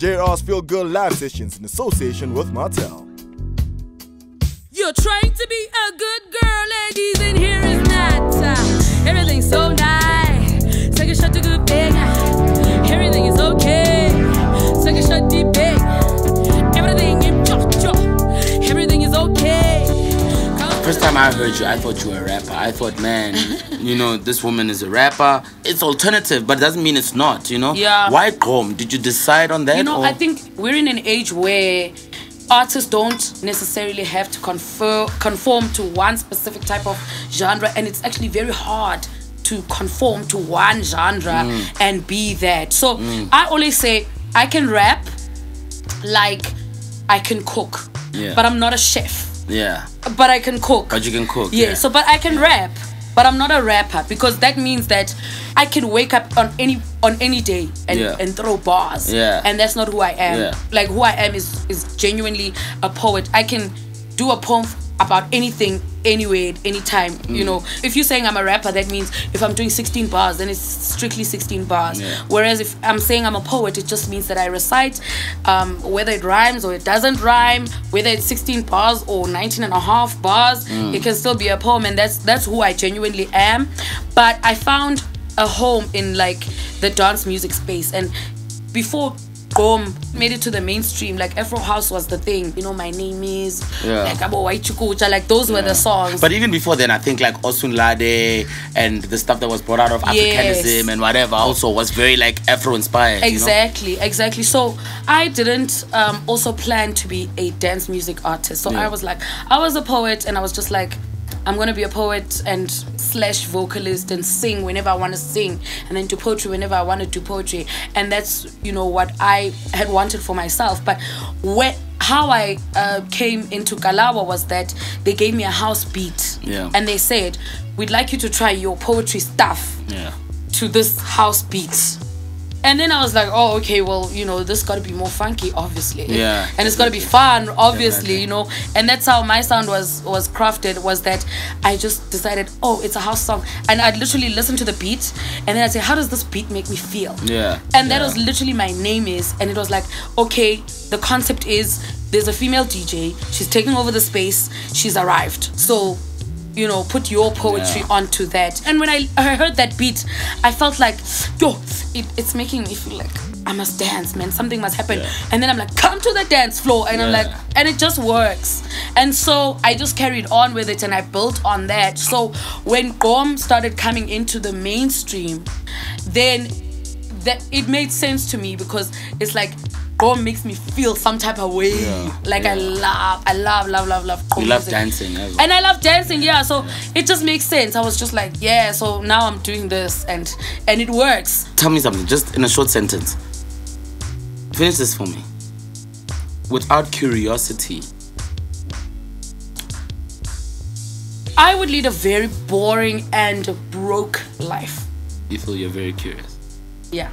JR's Feel Good live sessions in association with Martell. You're trying to be a good girl, ladies, and here is not. Uh, everything's so nice. Take a shot to good big. Everything is okay. Take a shot deep big. First time I heard you, I thought you were a rapper. I thought, man, you know, this woman is a rapper. It's alternative, but it doesn't mean it's not, you know? Yeah. Why Gqom? Did you decide on that? You know, or- I think we're in an age where artists don't necessarily have to confer, conform to one specific type of genre, and it's actually very hard to conform to one genre Mm. and be that. So I always say I can rap like I can cook, Yeah. but I'm not a chef. Yeah. But I can cook. But you can cook. Yeah, Yeah. so but I can rap, but I'm not a rapper because that means that I can wake up on any on any day and, Yeah. and throw bars. Yeah. And that's not who I am. Yeah. Like who I am is is genuinely a poet. I can do a poem about anything anywhere anytime Mm. you know if you're saying i'm a rapper that means if i'm doing 16 bars then it's strictly 16 bars Yeah. whereas if i'm saying i'm a poet it just means that i recite um, whether it rhymes or it doesn't rhyme whether it's 16 bars or 19 and a half bars Mm. it can still be a poem and that's that's who i genuinely am but i found a home in like the dance music space and before Boom made it to the mainstream. Like Afro House was the thing. You know, my name is Yeah. like Abo Waichukucha. Like those were the songs. But even before then, I think like Osunlade and the stuff that was brought out of Yes. Africanism and whatever also was very like Afro inspired. Exactly, exactly. So I didn't um, also plan to be a dance music artist. So Yeah. I was like, I was a poet, and I was just like, I'm gonna be a poet and slash vocalist and sing whenever I want to sing, and then do poetry whenever I want to do poetry. And that's you know what I had wanted for myself. But when how I uh, came into Kalawa was that they gave me a house beat, Yeah. and they said, "We'd like you to try your poetry stuff." Yeah. to this house beat. And then I was like, oh, okay, well, you know, this got to be more funky, obviously. Yeah, And it's got to be fun, obviously, you know. And that's how my sound was was crafted. Was that I just decided, oh, it's a house song, and I'd literally listen to the beat, and then I'd say, how does this beat make me feel? Yeah, And that was literally my name is, and it was like, okay, the concept is there's a female DJ, she's taking over the space, she's arrived, so. You know, put your poetry Yeah. onto that. And when I, I heard that beat, I felt like, yo, it, it's making me feel like I must dance, man. Something must happen. Yeah. And then I'm like, come to the dance floor. And I'm like, and it just works. And so I just carried on with it and I built on that. So when Gqom started coming into the mainstream, then that it made sense to me because it's like Gqom makes me feel some type of way. Yeah, Like I love, I love, love, love, love. You love dancing well. And I love dancing, yeah. So it just makes sense. I was just like, yeah. So now I'm doing this, and and it works. Tell me something, just in a short sentence. Finish this for me. Without curiosity, I would lead a very boring and broke life. you feel you're very curious. Yeah.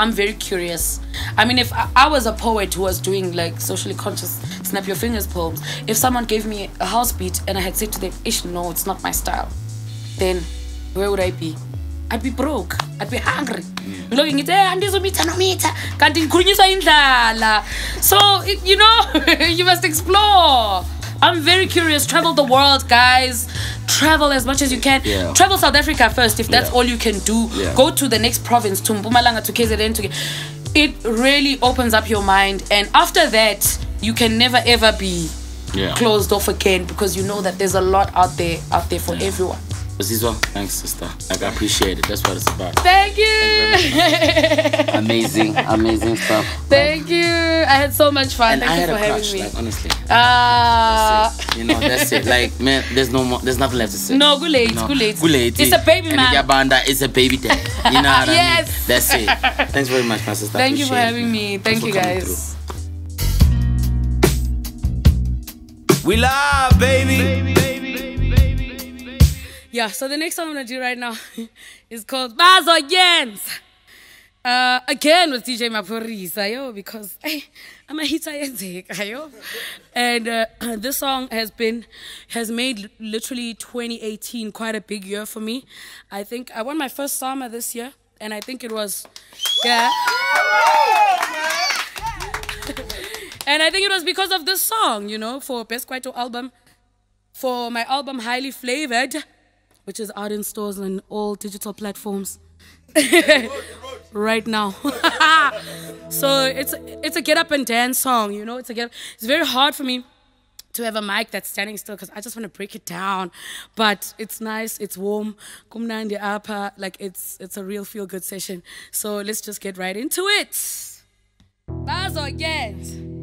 I'm very curious. I mean, if I, I was a poet who was doing like socially conscious snap your fingers poems, if someone gave me a house beat and I had said to them, Ish, no, it's not my style, then where would I be? I'd be broke. I'd be hungry. Looking ngithi eh andizomitha nomitha kanti ngikhulunyiswa indlala. So, it, you know, you must explore. I'm very curious. Travel the world, guys. Travel as much as you can. Yeah. Travel South Africa first if that's Yeah. all you can do. Yeah. Go to the next province, to Mpumalanga, to KZN. To it really opens up your mind, and after that, you can never ever be closed off again because you know that there's a lot out there, out there for everyone. Zizwa, thanks, sister. Like, I appreciate it. That's what it's about. Thank you. amazing, amazing stuff. Thank you. I had so much fun. And Thank I you had for a having crush, me. like, honestly. Ah. You know, that's it. Like, man, there's no more, there's nothing left to say. No, good late, No. good late. Good late. It's a baby and man. Yabanda is a baby dad. You know what I Yes. mean? That's it. Thanks very much, my sister. Thank you for Appreciate it, having me. Thank for you, coming guys. We live, baby yeah, so the next one I'm gonna do right now is called Bazoyenza. Uh, again with DJ Maphorisa, because I, I'm a hitter, yo. And uh, this song has been, has made literally 2018 quite a big year for me. I think I won my first SAMA this year, and I think it was, yeah. and I think it was because of this song, you know, for Best Kwaito album, for my album Highly Flavored which is out in stores and all digital platforms. right now. so it's it's a get up and dance song, you know. It's a get. It's very hard for me to have a mic that's standing still because I just want to break it down. But it's nice. It's warm. Kumnandi apa. Like it's it's a real feel good session. So let's just get right into it. Bazo get.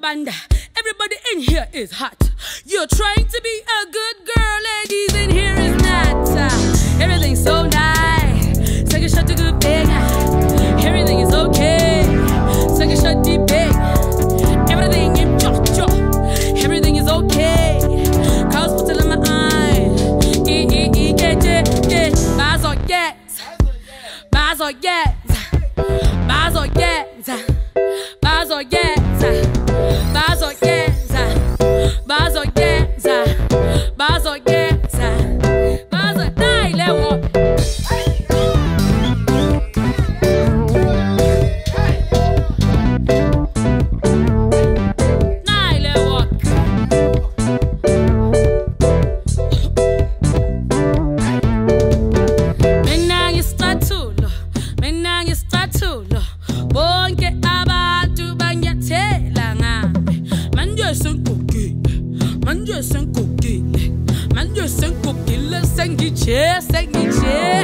banda. Everybody in here is hot. You're trying Sangue Take me tchê.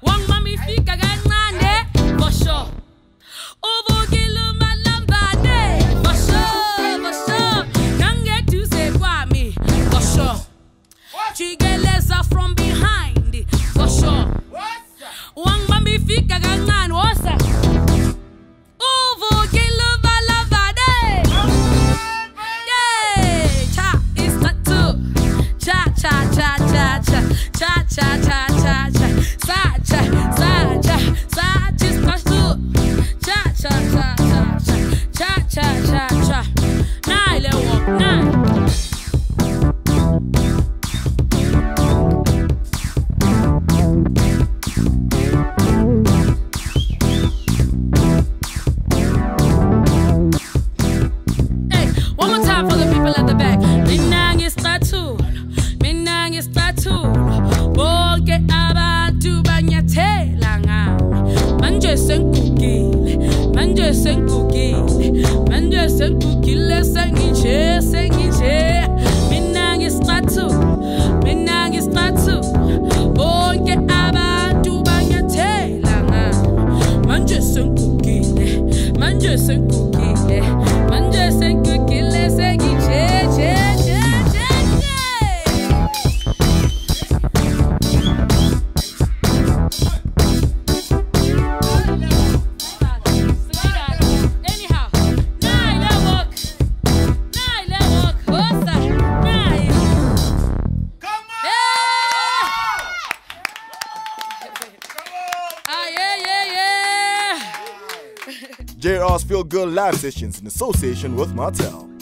One mommy fika ganane for. Ovo kilo malambane for sure, for sure. Can't. Chigeleza from behind for sure. One mommy fika ganane what's that? Girl Live Sessions in association with Martell.